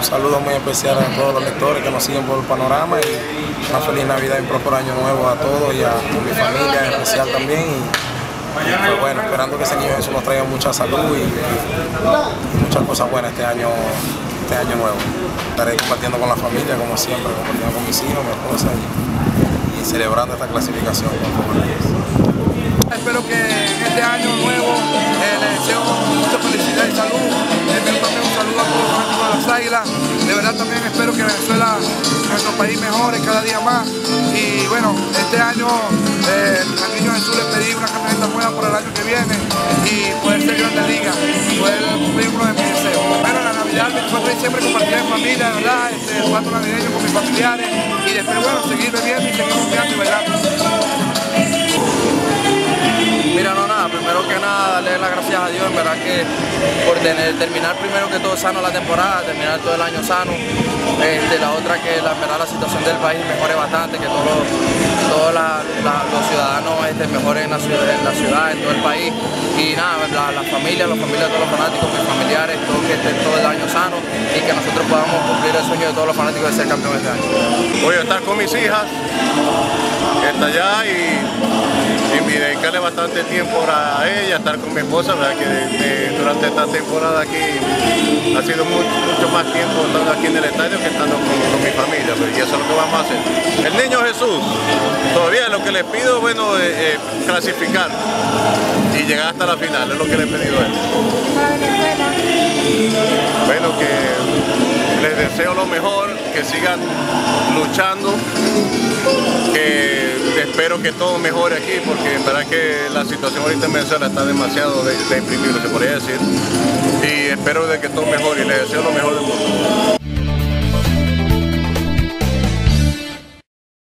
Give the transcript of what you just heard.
Un saludo muy especial a todos los lectores que nos siguen por el panorama y una feliz Navidad y un próspero año nuevo a todos y a, mi familia en especial también. Y, pues bueno, esperando que ese niño Jesús nos traiga mucha salud y, muchas cosas buenas este año, este año nuevo. Estaré compartiendo con la familia como siempre, compartiendo con mis hijos, mi esposa y, celebrando esta clasificación Espero que este año país mejore cada día más. Y bueno, este año eh, al niño Jesús le pedí una camioneta nueva para el año que viene y poder ser grande liga, poder cumplir uno de mis deseos. Bueno, la Navidad, el 24 de diciembre compartir en familia, de verdad, este, el navideño con mis familiares y después, Dios, en verdad que por tener, terminar primero que todo sano la temporada, terminar todo el año sano. Este, la otra que la verdad la situación del país mejore bastante, que todos los ciudadanos este, mejoren en la, ciudad, en la todo el país. Y nada, la, familia, los familias de todos los fanáticos, mis familiares, todo, que estén todo el año sano y que nosotros podamos cumplir el sueño de todos los fanáticos de ser campeón este año. Voy a estar con mis hijas, que está allá y y dedicarle bastante tiempo a ella, estar con mi esposa, ¿verdad? que durante esta temporada aquí ha sido mucho, más tiempo estando aquí en el estadio que estando con, mi familia, pues, y eso es lo que vamos a hacer. El niño Jesús, todavía lo que les pido, bueno, es clasificar y llegar hasta la final, es lo que le he pedido a él. Bueno, que les deseo lo mejor, que sigan luchando, espero que todo mejore aquí porque en verdad que la situación ahorita en Venezuela está demasiado de, de se podría decir. Y espero de que todo mejore y les deseo lo mejor del mundo.